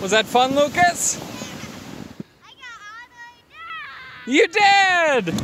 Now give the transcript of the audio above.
Was that fun, Lucas? You did!